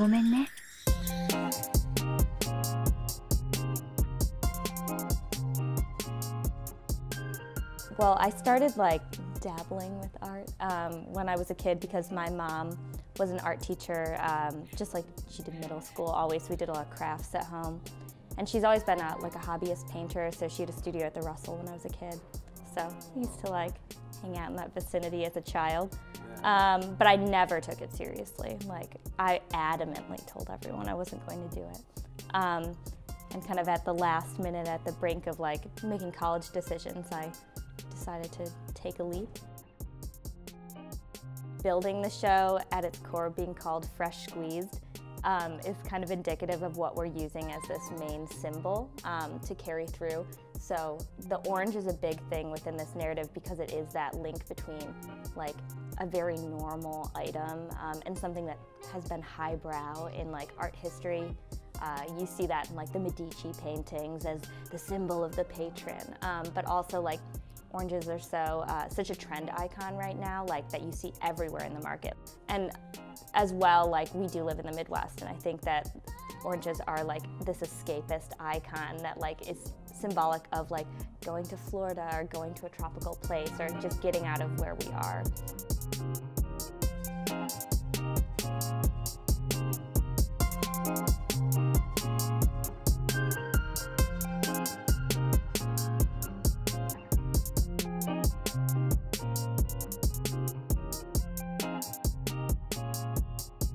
ごめんね Well, I started like dabbling with art um, when I was a kid because my mom was an art teacher, um, just like she did middle school always. We did a lot of crafts at home. And she's always been a, like a hobbyist painter, so she had a studio at the Russell when I was a kid. So I used to like hang out in that vicinity as a child. Um, but I never took it seriously. Like I adamantly told everyone I wasn't going to do it. Um, and kind of at the last minute, at the brink of like making college decisions, I decided to take a leap. Building the show at its core being called Fresh Squeezed um, is kind of indicative of what we're using as this main symbol um, to carry through. So the orange is a big thing within this narrative because it is that link between like a very normal item um, and something that has been highbrow in like art history. Uh, you see that in like the Medici paintings as the symbol of the patron, um, but also like Oranges are so uh, such a trend icon right now, like that you see everywhere in the market. And as well, like we do live in the Midwest, and I think that oranges are like this escapist icon that like is symbolic of like going to Florida or going to a tropical place or just getting out of where we are. フフフ。